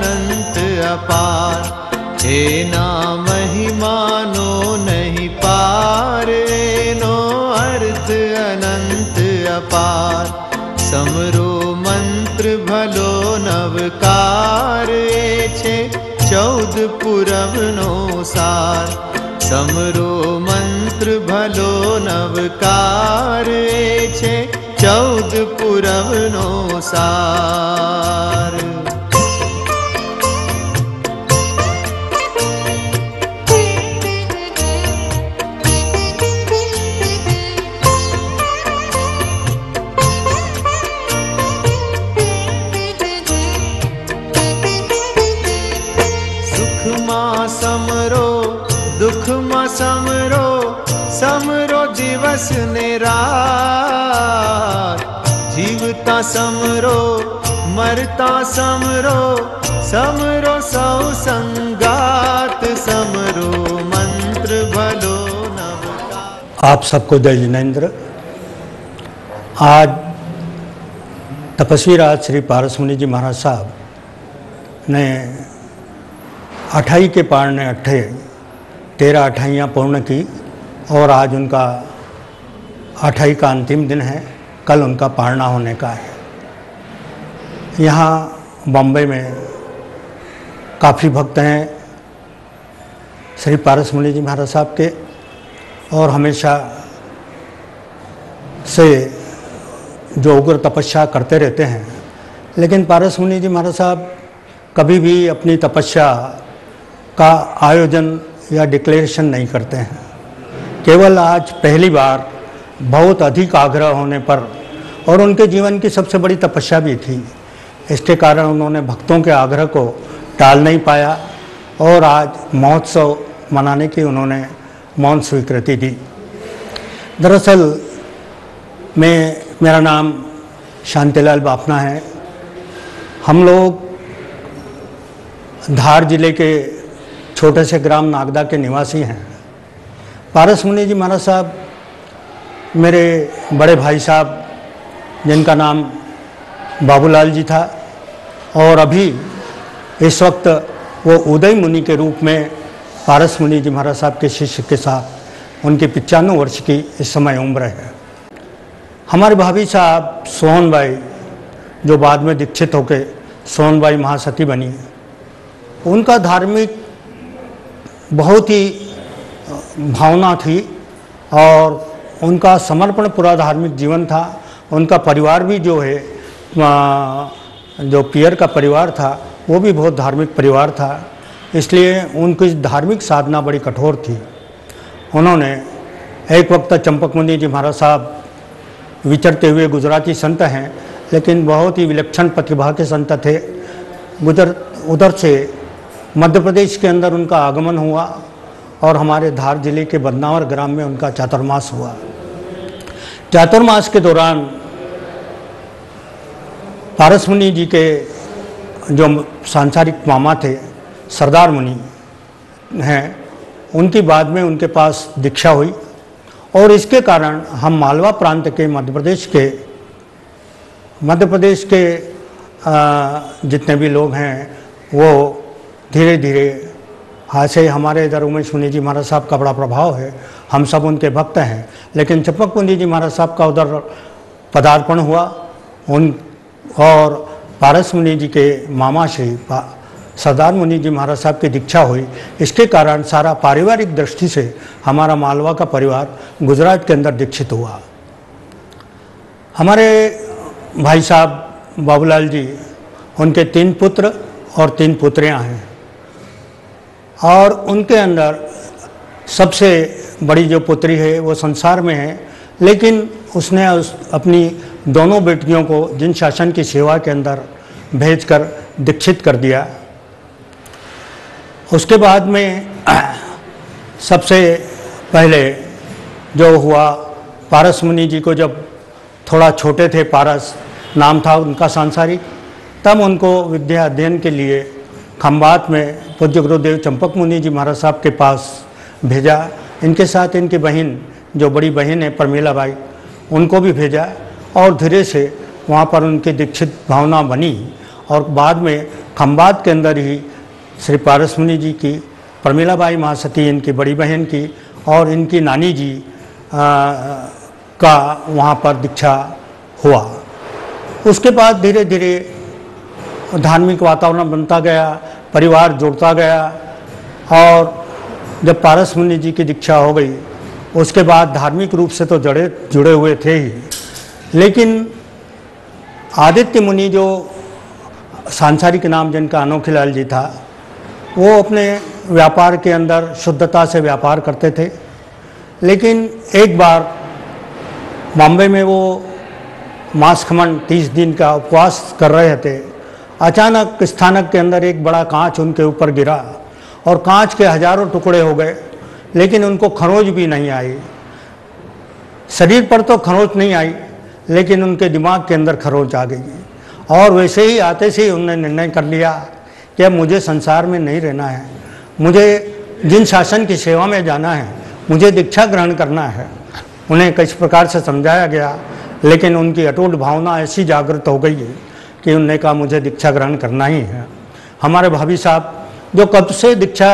अनंत अपार हे अनन्त अपारमानो नहि पार अर्थ अनंत अपार। समरो मंत्र भलो नवकारौद पूरमो सार। समरो मंत्र भलो नवकार छे नवकारौद पूरमो सार। समरो, मरता समरो समरो सौ संगात, समरो मंत्र भलो नवता आप सबको जय जिनेन्द्र। आज तपस्वी राज श्री पारस मुनि जी महाराज साहब ने अठाई के पार ने अठे तेरह अठाइयाँ पूर्ण की और आज उनका अठाई का अंतिम दिन है। कल उनका पारना होने का है। यहाँ बम्बई में काफ़ी भक्त हैं श्री पारस मुनि जी महाराज साहब के और हमेशा से जो उग्र तपस्या करते रहते हैं। लेकिन पारस मुनि जी महाराज साहब कभी भी अपनी तपस्या का आयोजन या डिक्लेरेशन नहीं करते हैं। केवल आज पहली बार बहुत अधिक आग्रह होने पर और उनके जीवन की सबसे बड़ी तपस्या भी थी। इसके कारण उन्होंने भक्तों के आग्रह को टाल नहीं पाया और आज महोत्सव मनाने की उन्होंने मौन स्वीकृति दी। दरअसल मैं, मेरा नाम शांतिलाल बाफना है। हम लोग धार ज़िले के छोटे से ग्राम नागदा के निवासी हैं। पारस मुनि जी महाराज साहब, मेरे बड़े भाई साहब जिनका नाम बाबूलाल जी था और अभी इस वक्त वो उदय मुनि के रूप में पारस मुनि जी महाराज साहब के शिष्य के साथ उनकी पचानवे वर्ष की इस समय उम्र है। हमारे भाभी साहब सोहन भाई जो बाद में दीक्षित होकर सोहन भाई महासती बनी, उनका धार्मिक बहुत ही भावना थी और उनका समर्पण पूरा धार्मिक जीवन था। उनका परिवार भी जो है जो पियर का परिवार था, वो भी बहुत धार्मिक परिवार था। इसलिए उनकी धार्मिक साधना बड़ी कठोर थी। उन्होंने एक वक्त चंपक मुनि जी महाराज साहब विचरते हुए गुजराती संत हैं, लेकिन बहुत ही विलक्षण प्रतिभा के संत थे। गुजर उधर से मध्य प्रदेश के अंदर उनका आगमन हुआ और हमारे धार ज़िले के बदनावर ग्राम में उनका चातुर्मास हुआ। चातुर्मास के दौरान पारस मुनि जी के जो सांसारिक मामा थे, सरदार मुनि हैं, उनकी बाद में उनके पास दीक्षा हुई और इसके कारण हम मालवा प्रांत के मध्य प्रदेश के, मध्य प्रदेश के जितने भी लोग हैं, वो धीरे धीरे हाँ से हमारे इधर उमेश मुनि जी महाराज साहब का बड़ा प्रभाव है। हम सब उनके भक्त हैं, लेकिन चपक मुनि जी महाराज साहब का उधर पदार्पण हुआ। उन और पारस मुनि जी के मामा श्री सरदार मुनि जी महाराज साहब की दीक्षा हुई। इसके कारण सारा पारिवारिक दृष्टि से हमारा मालवा का परिवार गुजरात के अंदर दीक्षित हुआ। हमारे भाई साहब बाबूलाल जी, उनके तीन पुत्र और तीन पुत्रियाँ हैं। और उनके अंदर सबसे बड़ी जो पुत्री है, वो संसार में है। लेकिन उसने उस, अपनी दोनों बेटियों को जिन शासन की सेवा के अंदर भेजकर दीक्षित कर दिया। उसके बाद में सबसे पहले जो हुआ, पारस मुनि जी को जब थोड़ा छोटे थे, पारस नाम था उनका सांसारिक, तब उनको विद्या अध्ययन के लिए खम्बात में पूज्य गुरुदेव चंपक मुनि जी महाराज साहब के पास भेजा। इनके साथ इनकी बहन जो बड़ी बहन है परमीला बाई उनको भी भेजा और धीरे से वहाँ पर उनकी दीक्षित भावना बनी और बाद में खम्बात के अंदर ही श्री पारस मुनि जी की प्रमीला बाई महासती इनकी बड़ी बहन की और इनकी नानी जी आ, का वहाँ पर दीक्षा हुआ। उसके बाद धीरे धीरे धार्मिक वातावरण बनता गया, परिवार जुड़ता गया। और जब पारस मुनि जी की दीक्षा हो गई, उसके बाद धार्मिक रूप से तो जड़े, जुड़े हुए थे ही। लेकिन आदित्य मुनि जो सांसारिक नाम जिनका अनोखीलाल जी था, वो अपने व्यापार के अंदर शुद्धता से व्यापार करते थे। लेकिन एक बार बॉम्बे में वो मांस खमन तीस दिन का उपवास कर रहे थे अचानक स्थानक के अंदर एक बड़ा कांच उनके ऊपर गिरा और कांच के हज़ारों टुकड़े हो गए, लेकिन उनको खरोज भी नहीं आई। शरीर पर तो खरोच नहीं आई, लेकिन उनके दिमाग के अंदर खरोच आ गई। और वैसे ही आते से ही उन्होंने निर्णय कर लिया कि अब मुझे संसार में नहीं रहना है। मुझे जिन शासन की सेवा में जाना है, मुझे दीक्षा ग्रहण करना है। उन्हें किस प्रकार से समझाया गया, लेकिन उनकी अटूट भावना ऐसी जागृत हो गई है कि उनने कहा, मुझे दीक्षा ग्रहण करना ही है। हमारे भाभी साहब जो कब से दीक्षा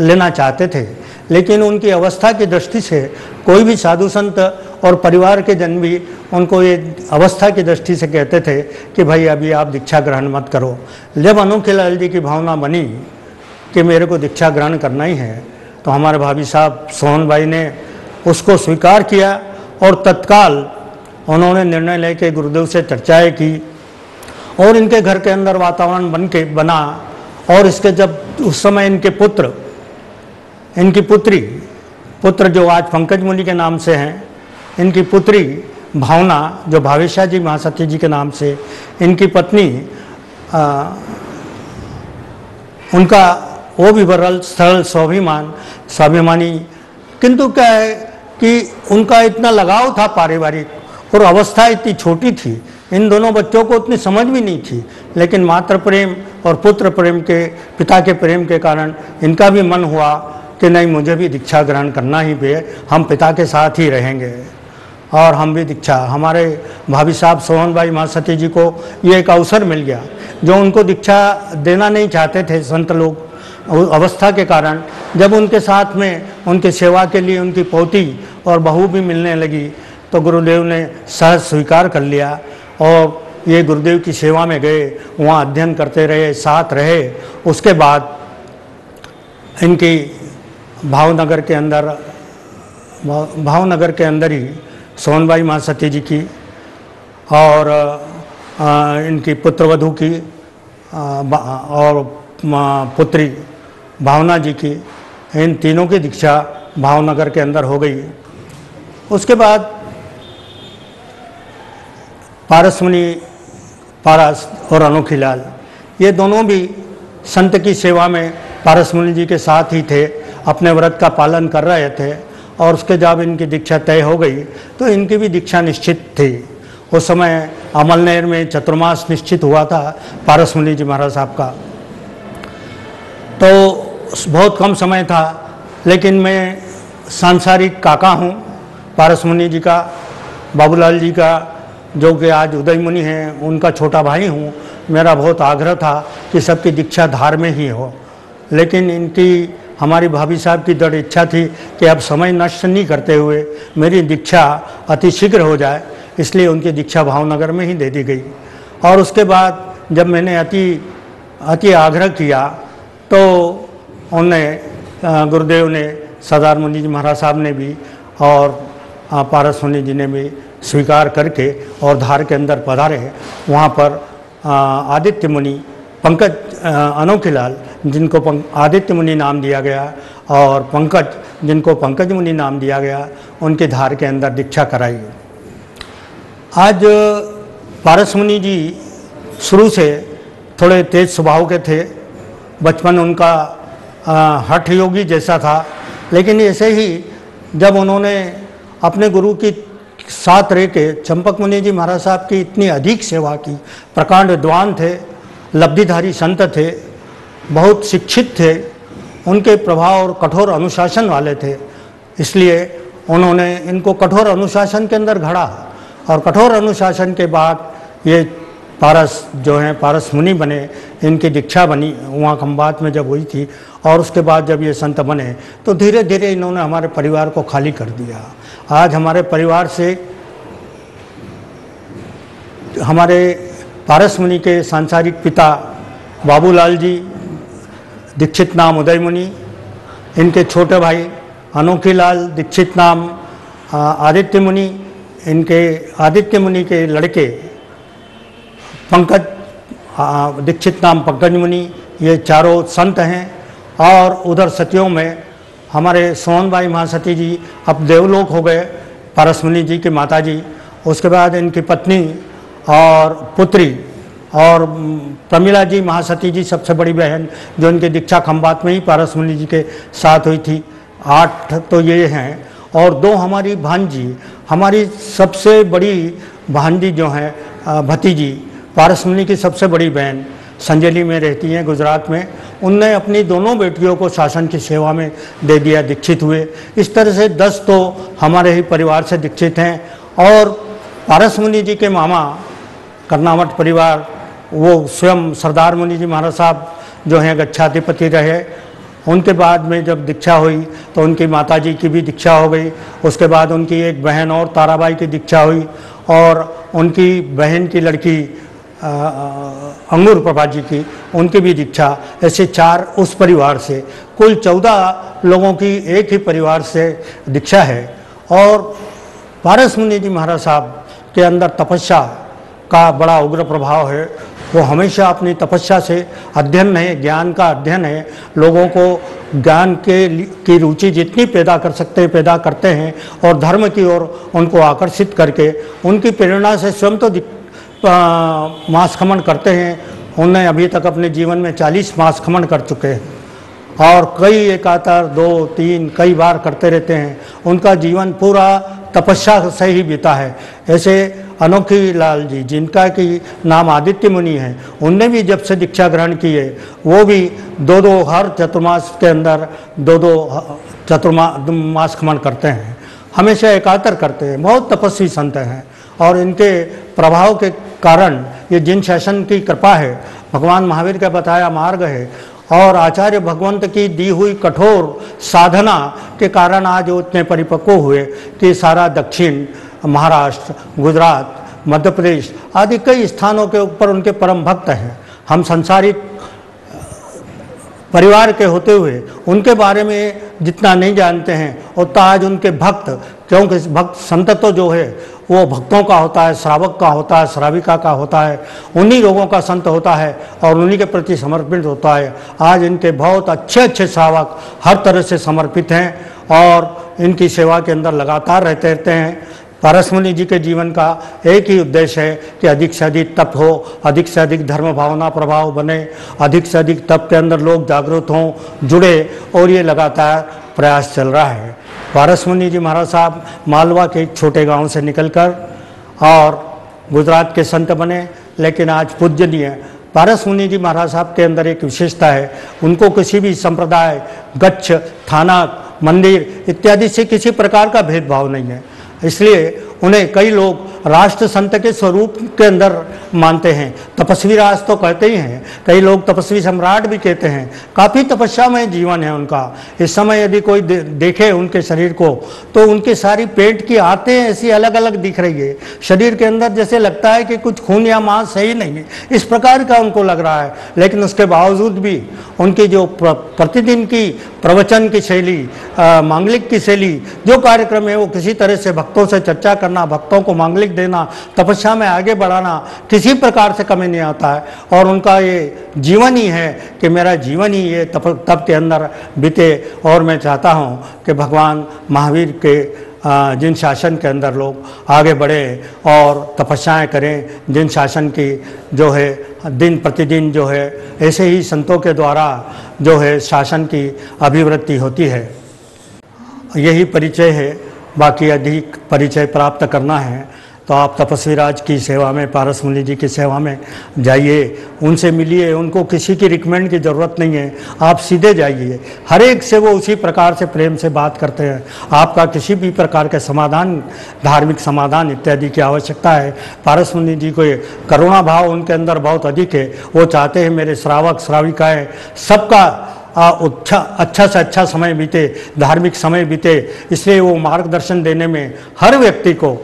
लेना चाहते थे, लेकिन उनकी अवस्था की दृष्टि से कोई भी साधु संत और परिवार के जन भी उनको ये अवस्था की दृष्टि से कहते थे कि, भाई, अभी आप दीक्षा ग्रहण मत करो। जब अनोखे लाल जी की भावना बनी कि मेरे को दीक्षा ग्रहण करना ही है तो हमारे भाभी साहब सोहन भाई ने उसको स्वीकार किया और तत्काल उन्होंने निर्णय लेके गुरुदेव से चर्चाएँ की। और इनके घर के अंदर वातावरण बन के बना और इसके जब उस समय इनके पुत्र इनकी पुत्री पुत्र जो आज पंकज मुनि के नाम से हैं इनकी पुत्री भावना जो भावेशा जी महासती जी के नाम से इनकी पत्नी आ, उनका वो भी बरल सरल स्वाभिमान स्वाभिमानी। किंतु क्या है कि उनका इतना लगाव था पारिवारिक और अवस्था इतनी छोटी थी इन दोनों बच्चों को उतनी समझ भी नहीं थी। लेकिन मातृ प्रेम और पुत्र प्रेम के, पिता के प्रेम के कारण इनका भी मन हुआ कि नहीं, मुझे भी दीक्षा ग्रहण करना ही पे, हम पिता के साथ ही रहेंगे। और हम भी दीक्षा। हमारे भाभी साहब सोहन भाई महासती जी को ये एक अवसर मिल गया, जो उनको दीक्षा देना नहीं चाहते थे संत लोग अवस्था के कारण। जब उनके साथ में उनकी सेवा के लिए उनकी पोती और बहू भी मिलने लगी तो गुरुदेव ने सहज स्वीकार कर लिया। और ये गुरुदेव की सेवा में गए, वहाँ अध्ययन करते रहे, साथ रहे। उसके बाद इनकी भावनगर के अंदर, भावनगर के अंदर ही सोनबाई माँ सती जी की और इनकी पुत्रवधु की और पुत्री भावना जी की, इन तीनों की दीक्षा भावनगर के अंदर हो गई। उसके बाद पारस मुनि, पारस और अनोखी लाल। ये दोनों भी संत की सेवा में पारस मुनि जी के साथ ही थे, अपने व्रत का पालन कर रहे थे और उसके जब इनकी दीक्षा तय हो गई तो इनकी भी दीक्षा निश्चित थी। उस समय अमलनेर में चतुर्मास निश्चित हुआ था पारस मुनि जी महाराज साहब का। तो बहुत कम समय था, लेकिन मैं सांसारिक काका हूँ, पारस मुनि जी का, बाबूलाल जी का जो कि आज उदय मुनि हैं, उनका छोटा भाई हूँ, मेरा बहुत आग्रह था कि सबकी दीक्षा धार में ही हो। लेकिन इनकी, हमारी भाभी साहब की दृढ़ इच्छा थी कि अब समय नष्ट नहीं करते हुए मेरी दीक्षा अति शीघ्र हो जाए, इसलिए उनकी दीक्षा भावनगर में ही दे दी गई। और उसके बाद जब मैंने अति अति आग्रह किया तो उन्हें गुरुदेव ने सरदार मुनि जी महाराज साहब ने भी और पारस मुनि जी ने भी स्वीकार करके और धार के अंदर पधारे वहाँ पर आदित्य मुनि, पंकज अनोखीलाल, जिनको आदित्य मुनि नाम दिया गया और पंकज, जिनको पंकज मुनि नाम दिया गया, उनके धार के अंदर दीक्षा कराई। आज पारस मुनि जी शुरू से थोड़े तेज स्वभाव के थे। बचपन उनका हठ योगी जैसा था। लेकिन ऐसे ही जब उन्होंने अपने गुरु की साथ रह के चंपक मुनि जी महाराज साहब की इतनी अधिक सेवा की। प्रकांड विद्वान थे, लब्धिधारी संत थे, बहुत शिक्षित थे, उनके प्रभाव और कठोर अनुशासन वाले थे। इसलिए उन्होंने इनको कठोर अनुशासन के अंदर घड़ा और कठोर अनुशासन के बाद ये पारस जो हैं, पारस मुनि बने, इनकी दीक्षा बनी वहाँ खम्बात में जब हुई थी और उसके बाद जब ये संत बने तो धीरे धीरे इन्होंने हमारे परिवार को खाली कर दिया। आज हमारे परिवार से हमारे पारस मुनि के सांसारिक पिता बाबूलाल जी, दीक्षित नाम उदय मुनि, इनके छोटे भाई अनोखी लाल, दीक्षित नाम आदित्य मुनि, इनके आदित्य मुनि के लड़के पंकज दीक्षित नाम पंकज मुनि, ये चारों संत हैं। और उधर सतियों में हमारे सोहन भाई महासती जी, अब देवलोक हो गए, पारस मुनि जी की माता जी उसके बाद इनकी पत्नी और पुत्री और प्रमिला जी महासती जी सबसे बड़ी बहन, जो इनके दीक्षा खम्बात में ही पारस मुनि जी के साथ हुई थी। आठ तो ये हैं। और दो हमारी भांजी, हमारी सबसे बड़ी भांजी जो हैं भतीजी पारस मुनि की सबसे बड़ी बहन संजली में रहती हैं गुजरात में। उनने अपनी दोनों बेटियों को शासन की सेवा में दे दिया, दीक्षित हुए। इस तरह से दस तो हमारे ही परिवार से दीक्षित हैं और पारस मुनि जी के मामा कर्नावट परिवार, वो स्वयं सरदार मुनि जी महाराज साहब जो हैं, गच्छाधिपति रहे। उनके बाद में जब दीक्षा हुई तो उनकी माता जी की भी दीक्षा हो गई। उसके बाद उनकी एक बहन और ताराबाई की दीक्षा हुई और उनकी बहन की लड़की अंगूर प्रभा जी की उनकी भी दीक्षा, ऐसे चार उस परिवार से। कुल चौदह लोगों की एक ही परिवार से दीक्षा है। और पारस मुनि जी महाराज साहब के अंदर तपस्या का बड़ा उग्र प्रभाव है। वो हमेशा अपनी तपस्या से अध्ययन है, ज्ञान का अध्ययन है। लोगों को ज्ञान के की रुचि जितनी पैदा कर सकते हैं पैदा करते हैं और धर्म की ओर उनको आकर्षित करके उनकी प्रेरणा से स्वयं तो मास खमन करते हैं। उन्हें अभी तक अपने जीवन में 40 मास खमन कर चुके हैं। और कई एकातर दो, तीन, कई बार करते रहते हैं। उनका जीवन पूरा तपस्या से ही बीता है। ऐसे अनोखी लाल जी, जिनका कि नाम आदित्य मुनि है, उनने भी जब से दीक्षा ग्रहण की है, वो भी दो दो हर चतुर्मास के अंदर दो दो चतुर्मा, मास खमन करते हैं। हमेशा एकातर करते हैं। बहुत तपस्वी संत हैं। और इनके प्रभाव के कारण, ये जिन शासन की कृपा है, भगवान महावीर का बताया मार्ग है, और आचार्य भगवंत की दी हुई कठोर साधना के कारण आज वो इतने परिपक्व हुए कि सारा दक्षिण, महाराष्ट्र, गुजरात, मध्य प्रदेश आदि कई स्थानों के ऊपर उनके परम भक्त हैं। हम संसारिक परिवार के होते हुए उनके बारे में जितना नहीं जानते हैं उतना आज उनके भक्त, क्योंकि भक्त संत तो जो है, वो भक्तों का होता है, श्रावक का होता है, श्राविका का होता है, उन्हीं लोगों का संत होता है और उन्हीं के प्रति समर्पित होता है। आज इनके बहुत अच्छे अच्छे श्रावक हर तरह से समर्पित हैं और इनकी सेवा के अंदर लगातार रहते रहते हैं। पारसमुनि जी के जीवन का एक ही उद्देश्य है कि अधिक से अधिक तप हो, अधिक से अधिक धर्म भावना प्रभाव बने, अधिक से अधिक तप के अंदर लोग जागरूक हों, जुड़े और ये लगातार प्रयास चल रहा है। पारस मुनि जी महाराज साहब मालवा के एक छोटे गाँव से निकलकर और गुजरात के संत बने, लेकिन आज पूजनीय। पारस मुनि जी महाराज साहब के अंदर एक विशेषता है, उनको किसी भी संप्रदाय, गच्छ, थाना, मंदिर इत्यादि से किसी प्रकार का भेदभाव नहीं है। इसलिए उन्हें कई लोग राष्ट्र संत के स्वरूप के अंदर मानते हैं। तपस्वी राज तो कहते ही हैं। कई लोग तपस्वी सम्राट भी कहते हैं। काफ़ी तपस्या में जीवन है उनका। इस समय यदि कोई दे, देखे उनके शरीर को तो उनकी सारी पेट की आते ऐसी अलग अलग दिख रही है। शरीर के अंदर जैसे लगता है कि कुछ खून या मांस नहीं है इस प्रकार का उनको लग रहा है। लेकिन उसके बावजूद भी उनकी जो प्र, प्रतिदिन की प्रवचन की शैली मांगलिक की शैली जो कार्यक्रम है वो किसी तरह से भक्तों से चर्चा करना, भक्तों को मांगलिक देना, तपस्या में आगे बढ़ाना, किसी प्रकार से कमी नहीं आता है। और उनका ये जीवन ही है कि मेरा जीवन ही ये तप तप के अंदर बीते। और मैं चाहता हूँ कि भगवान महावीर के जिन शासन के अंदर लोग आगे बढ़े और तपस्याएँ करें, जिन शासन की जो है, दिन प्रतिदिन जो है, ऐसे ही संतों के द्वारा जो है शासन की अभिवृत्ति होती है। यही परिचय है बाकी अधिक परिचय प्राप्त करना है तो आप तपस्वी राज की सेवा में, पारस मुनि जी की सेवा में जाइए। उनसे मिलिए, उनको किसी की रिकमेंड की ज़रूरत नहीं है। आप सीधे जाइए। हर एक से वो उसी प्रकार से प्रेम से बात करते हैं। आपका किसी भी प्रकार के समाधान, धार्मिक समाधान इत्यादि की आवश्यकता है। पारस मुनि जी को करुणा भाव उनके अंदर बहुत अधिक है। वो चाहते हैं मेरे श्रावक श्राविकाएँ सबका अच्छा अच्छा से अच्छा समय बीते, धार्मिक समय बीते, इसलिए वो मार्गदर्शन देने में हर व्यक्ति को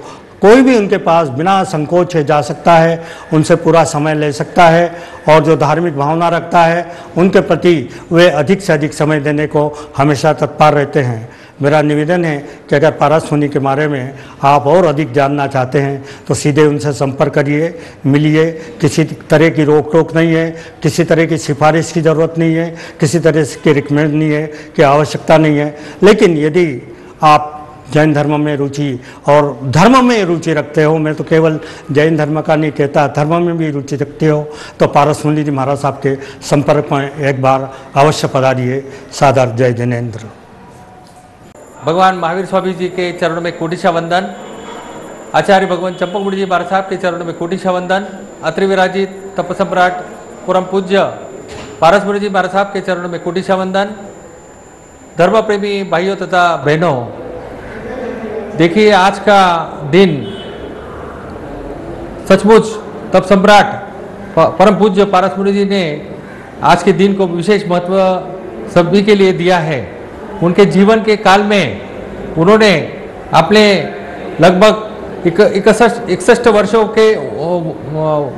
कोई भी उनके पास बिना संकोच जा सकता है, उनसे पूरा समय ले सकता है और जो धार्मिक भावना रखता है, उनके प्रति वे अधिक से अधिक समय देने को हमेशा तत्पर रहते हैं। मेरा निवेदन है कि अगर पारस मुनि के बारे में आप और अधिक जानना चाहते हैं तो सीधे उनसे संपर्क करिए, मिलिए। किसी तरह की रोक टोक नहीं है, किसी तरह की सिफारिश की ज़रूरत नहीं है, किसी तरह की रिकमेंड नहीं है कि आवश्यकता नहीं है। लेकिन यदि आप जैन धर्म में रुचि और धर्म में रुचि रखते हो, मैं तो केवल जैन धर्म का नहीं कहता, धर्म में भी रुचि रखते हो तो पारस मुनि जी महाराज साहब के संपर्क में एक बार अवश्य पधारिए। सादर जय जैनेन्द्र। भगवान महावीर स्वामी जी के चरणों में कोटिशा वंदन आचार्य भगवान चंपक मुनि जी महाराज साहब के चरणों में कोटिशा वंदन अत्रि विराजित तपसम्राट परम पूज्य पारस मुनि जी महाराज साहब के चरणों में कोटिशा वंदन धर्म प्रेमी भाइयों तथा बहनों, देखिए आज का दिन, सचमुच तप सम्राट परम पूज्य पारस जी ने आज के दिन को विशेष महत्व सभी के लिए दिया है। उनके जीवन के काल में उन्होंने अपने लगभग इक- इकसठ इकसठ वर्षों के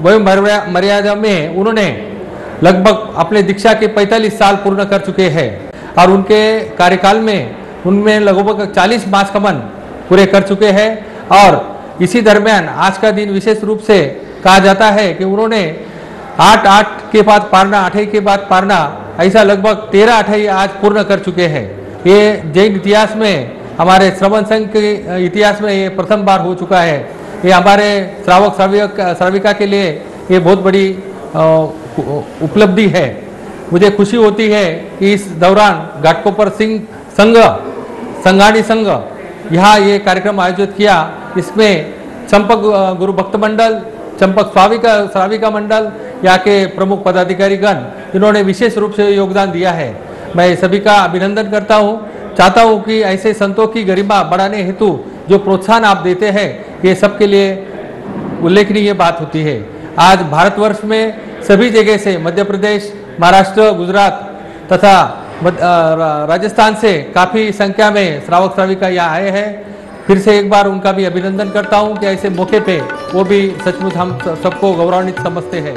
वय मर्या- मर्यादा में उन्होंने लगभग अपने दीक्षा के 45 साल पूर्ण कर चुके हैं। और उनके कार्यकाल में उनमें लगभग 40 मास कमन पूरे कर चुके हैं। और इसी दरमियान आज का दिन विशेष रूप से कहा जाता है कि उन्होंने आठ आठ के बाद पारना आठई के बाद पारना, ऐसा लगभग तेरह अठाई आज पूर्ण कर चुके हैं। ये जैन इतिहास में, हमारे श्रवण संघ के इतिहास में ये प्रथम बार हो चुका है। ये हमारे श्रावक, श्राविक, श्राविका के लिए ये बहुत बड़ी उपलब्धि है। मुझे खुशी होती है कि इस दौरान घाटकोपर सिंह संघ, संघाणी संघ, यहाँ ये कार्यक्रम आयोजित किया। इसमें चंपक गुरु भक्त मंडल, चंपक स्वाविका, श्राविका मंडल, यहाँ के प्रमुख पदाधिकारीगण, इन्होंने विशेष रूप से योगदान दिया है। मैं सभी का अभिनंदन करता हूँ। चाहता हूँ कि ऐसे संतों की गरिमा बढ़ाने हेतु जो प्रोत्साहन आप देते हैं, ये सबके लिए उल्लेखनीय बात होती है। आज भारतवर्ष में सभी जगह से मध्य प्रदेश, महाराष्ट्र, गुजरात तथा राजस्थान से काफ़ी संख्या में श्रावक श्राविका यहाँ आए हैं। फिर से एक बार उनका भी अभिनंदन करता हूँ कि ऐसे मौके पे वो भी सचमुच हम सबको गौरवान्वित समझते हैं।